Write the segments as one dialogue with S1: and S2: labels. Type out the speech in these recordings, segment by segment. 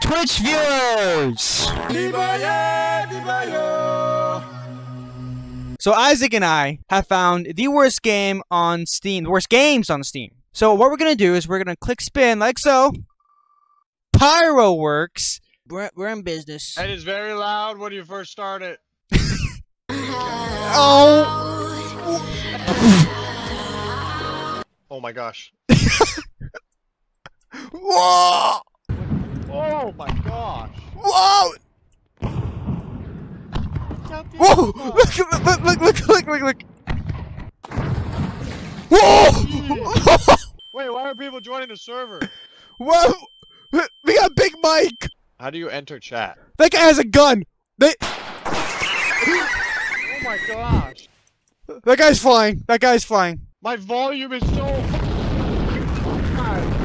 S1: Twitch viewers! So Isaac and I have found the worst game on Steam, the worst games on Steam. So what we're gonna do is we're gonna click spin like so. Pyro works. We're, we're in business.
S2: It is very loud when you first start it.
S1: Oh!
S2: Oh my gosh.
S1: Whoa!
S2: Oh my gosh.
S1: Whoa! Whoa! Look! Look! Look! Look! Look! Look! Look! Whoa!
S2: Wait, why are people joining the server?
S1: Whoa! We got Big Mike.
S2: How do you enter chat?
S1: That guy has a gun. They,
S2: Oh my gosh.
S1: that guy's flying. That guy's flying.
S2: My volume is so It oh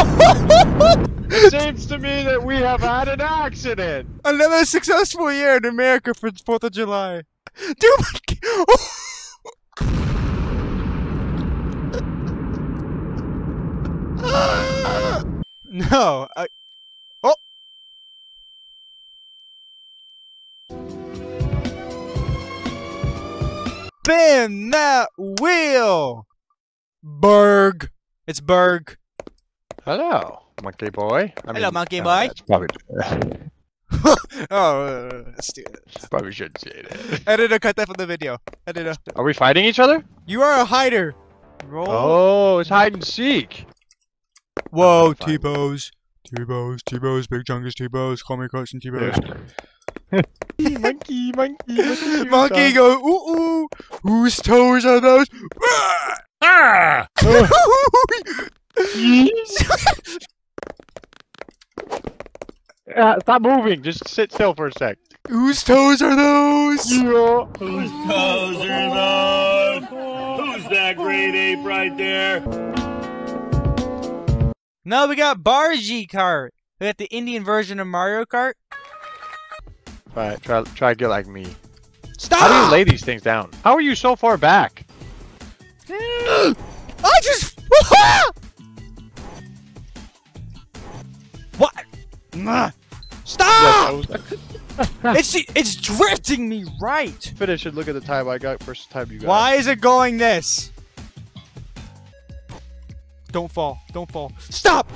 S2: seems to me that we have had an accident.
S1: Another successful year in America for Fourth of July. Dude, my... no. I... Oh. Spin that wheel. Berg. It's Berg.
S2: Hello, monkey boy. I
S1: Hello, monkey
S2: uh,
S1: boy.
S2: that's Probably,
S1: oh, uh, let's do it.
S2: probably shouldn't say that.
S1: Editor, cut that from the video. Editor.
S2: Are we fighting each other?
S1: You are a hider. Roll.
S2: Oh, it's hide and seek.
S1: Whoa, T-Bows. T-Bows, T-Bows, Big Chungus T-Bows, call me Carson T-Bows.
S2: monkey, monkey,
S1: Monkey go, ooh ooh. Whose toes are those?
S2: Ah! Uh, stop moving. Just sit still for a sec.
S1: Whose toes are those?
S2: Yeah.
S3: Whose toes are those? Who's that great ape right there?
S1: No, we got Bargy Kart. We got the Indian version of Mario Kart.
S2: Try, try, try to get like me.
S1: Stop!
S2: How do you lay these things down? How are you so far back?
S1: I just. Stop! it's it's drifting me right.
S2: Finish and look at the time I got versus time you got.
S1: Why is it going this? Don't fall. Don't fall. Stop!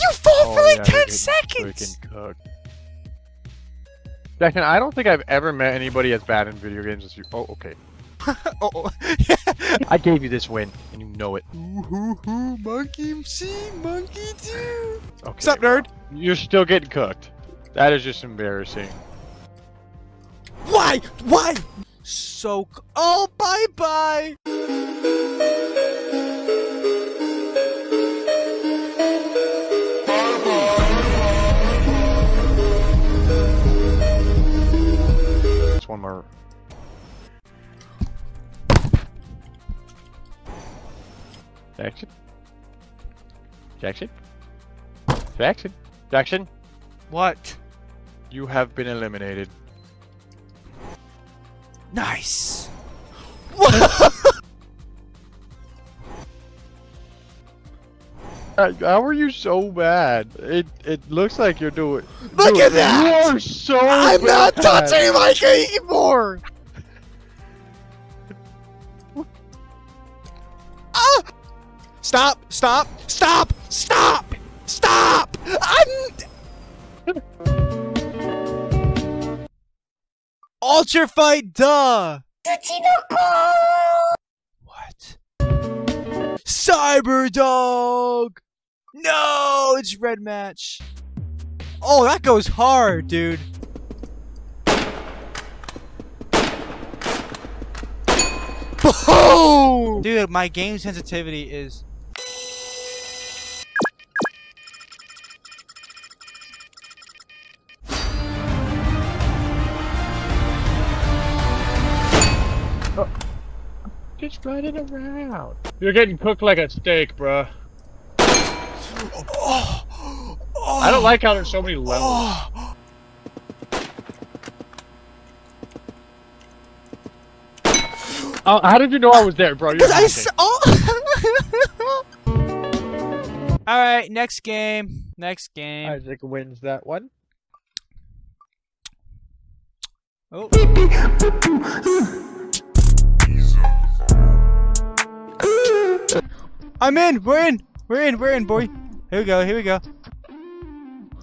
S1: You fall
S2: Oh,
S1: for like
S2: yeah,
S1: 10 seconds!
S2: Freaking cooked. Second, I don't think I've ever met anybody as bad in video games as you. Oh, okay.
S1: oh, oh.
S2: I gave you this win, and you know it.
S1: ooh, ooh, ooh, monkey see, monkey do.
S2: Okay.
S1: What's up, nerd?
S2: You're still getting cooked. That is just embarrassing.
S1: Why? Why? So. c- Oh, bye bye!
S2: One more. Jackson? Jackson? Jackson? Jackson?
S1: What?
S2: You have been eliminated.
S1: Nice!
S2: How are you so bad? It it looks like you're doing.
S1: Look
S2: Dude,
S1: at that!
S2: You are so
S1: I'm not touching my keyboard! Stop! Stop! Stop! Stop! Stop! I'm. Ultra fight, duh! What? Cyber dog! No, it's red match. Oh, that goes hard, dude. Boom! Dude, my game sensitivity is.
S2: Just running around. You're getting cooked like a steak, bruh.
S1: Oh, oh,
S2: I don't like how there's so many levels.
S1: Oh.
S2: Oh, how did you know I was there, bro? You're
S1: Cause I
S2: hacking.
S1: saw. Oh. All right, next game. Next game.
S2: Isaac wins that one.
S1: Oh. I'm in. We're in. We're in. We're in, boy. Here we go. Here we go.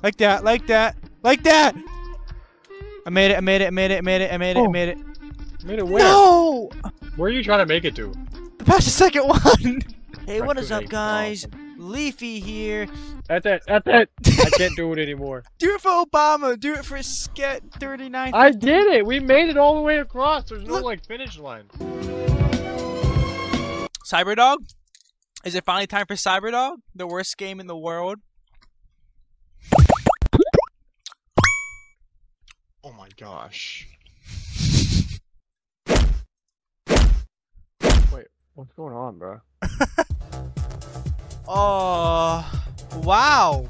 S1: Like that. Like that. Like that. I made it. I made it. I made it. I made it. I made it. I
S2: Oh.
S1: made it.
S2: Made it where?
S1: No!
S2: Where are you trying to make it to?
S1: Past the second one. hey, what is up, guys?
S2: awesome.
S1: Leafy here.
S2: That's it. That's it. I can't do it anymore.
S1: Do it for Obama. Do it for Sket 39.
S2: I did it. We made it all the way across. There's no
S1: Look.
S2: like finish line.
S1: Cyberdog? Is it finally time for Cyberdog? The worst game in the world?
S2: Oh my gosh. Wait, what's going on, bro?
S1: Oh, wow.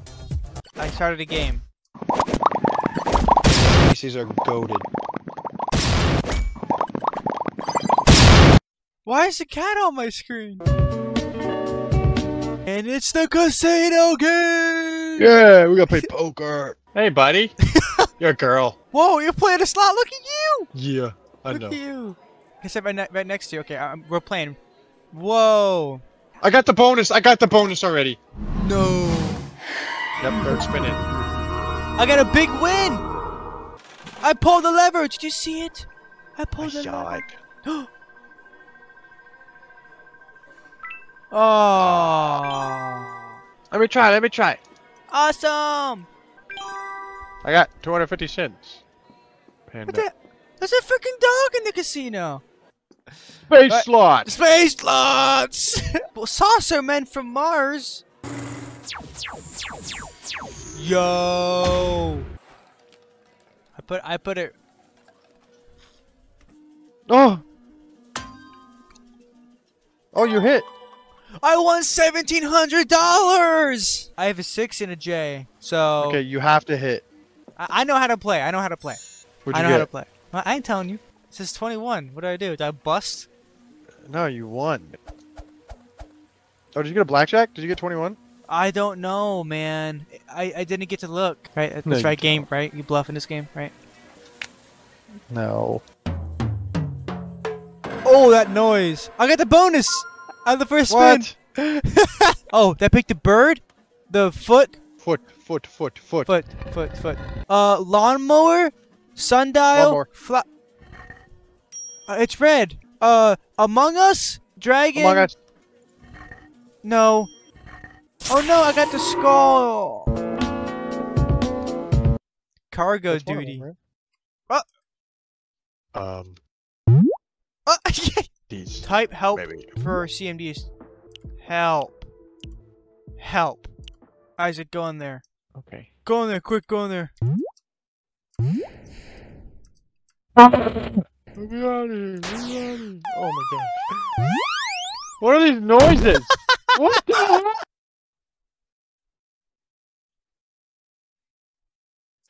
S1: I started a game.
S2: PCs are goaded.
S1: Why is the cat on my screen? And it's the casino game!
S2: Yeah, we gotta play poker. Hey, buddy. You're a girl.
S1: Whoa, you're playing a slot? Look at you!
S2: Yeah, I
S1: Look
S2: know.
S1: Look at you! I said right, ne- right next to you. Okay, um, we're playing. Whoa!
S2: I got the bonus. I got the bonus already.
S1: No!
S2: Yep, third spin it.
S1: I got a big win! I pulled the lever! Did you see it? I pulled the lever. Oh!
S2: Let me try. Let me try.
S1: Awesome!
S2: I got 250 cents. Panda.
S1: What the? There's a freaking dog in the casino!
S2: Space
S1: What?
S2: slot.
S1: Space slots! well, saucer men from Mars! Yo! I put I put it
S2: Oh. Oh, you hit.
S1: I won seventeen hundred dollars! I have a six and a J, so
S2: Okay, you have to hit.
S1: I, I know how to play. I know how to play.
S2: What'd
S1: I
S2: you
S1: know how to play. I ain't telling you. It says 21. What do I do? Did I bust?
S2: No, you won. Oh, did you get a blackjack? Did you get 21?
S1: I don't know, man. I, I didn't get to look. Right? That's
S2: No,
S1: right game, right? You bluff in this game, right?
S2: No.
S1: Oh, that noise! I got the bonus on the first spin.
S2: What?
S1: oh, that picked the bird, the foot,
S2: Foot, foot, foot, foot.
S1: foot, foot, foot. Uh, lawnmower, sundial,
S2: Lawnmower.
S1: fla- uh, It's red. Uh, Among Us, dragon.
S2: Among Us.
S1: No. Oh no, I got the skull. Cargo
S2: That's
S1: duty.
S2: them,
S1: Uh.
S2: Um,
S1: Uh,
S2: these.
S1: Type help
S2: Maybe.
S1: for CMDs. Help. Help. Isaac, go in there.
S2: Okay.
S1: Go in there, quick, go in there.
S2: Let me out of here. Let me out of here. Oh my gosh. What are these noises? what the heck?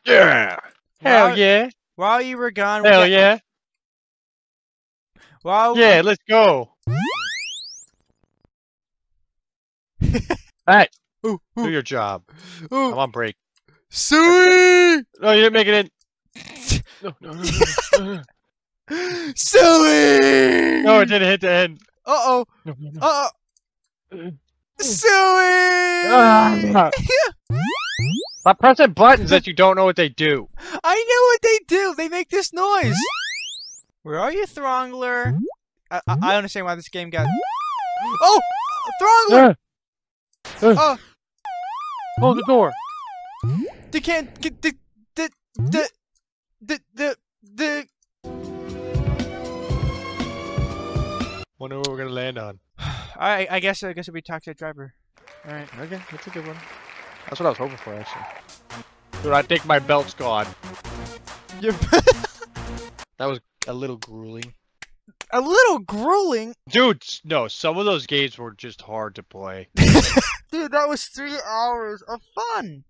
S2: Yeah. Hell
S1: While-
S2: yeah.
S1: While you were gone, we
S2: Hell
S1: got-
S2: yeah.
S1: While
S2: Yeah, let's go. Hey,
S1: Ooh,
S2: do your job.
S1: ooh.
S2: I'm on break.
S1: Suey!
S2: No, you didn't make it in. No, no, no, no, no.
S1: Suey!
S2: No, it didn't hit the end.
S1: Uh oh.
S2: No, no, no.
S1: Uh oh. Suey!
S2: Ah. Stop pressing buttons that you don't know what they do.
S1: I know what they do. They make this noise. Where are you, Throngler? I, I, I understand why this game got. Oh, Throngler!
S2: Ah. Ah.
S1: Oh,
S2: Close the door.
S1: they can't get the the the the the the.
S2: Wonder what we're gonna land on.
S1: I I guess I guess it'll be toxic driver. All right.
S2: Okay, that's a good one. That's what I was hoping for, actually. Dude, I think my belt's gone.
S1: You're
S2: That was a little grueling.
S1: a little grueling,
S2: Dude, no, some of those games were just hard to play.
S1: dude. That was three hours of fun.